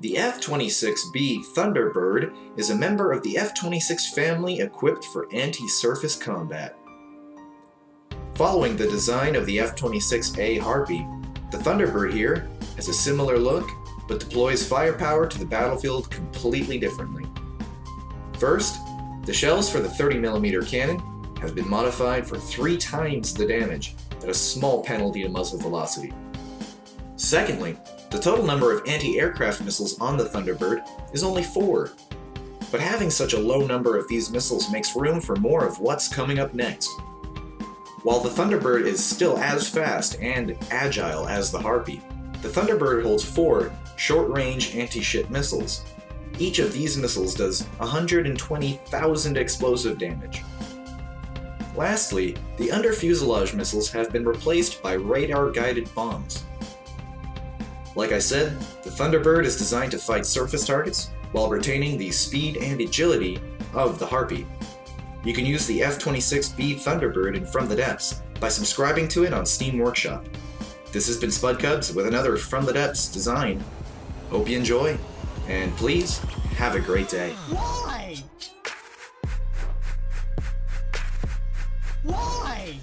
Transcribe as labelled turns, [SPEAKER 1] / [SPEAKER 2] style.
[SPEAKER 1] The F-26B Thunderbird is a member of the F-26 family equipped for anti-surface combat. Following the design of the F-26A Harpy, the Thunderbird here has a similar look, but deploys firepower to the battlefield completely differently. First, the shells for the 30mm cannon have been modified for three times the damage at a small penalty to muzzle velocity. Secondly, the total number of anti-aircraft missiles on the Thunderbird is only four. But having such a low number of these missiles makes room for more of what's coming up next. While the Thunderbird is still as fast and agile as the Harpy, the Thunderbird holds four short-range anti-ship missiles. Each of these missiles does 120,000 explosive damage. Lastly, the under-fuselage missiles have been replaced by radar-guided bombs. Like I said, the Thunderbird is designed to fight surface targets while retaining the speed and agility of the Harpy. You can use the F-26B Thunderbird in From the Depths by subscribing to it on Steam Workshop. This has been Spud Cubs with another From the Depths design. Hope you enjoy, and please, have a great day. Why?
[SPEAKER 2] Why?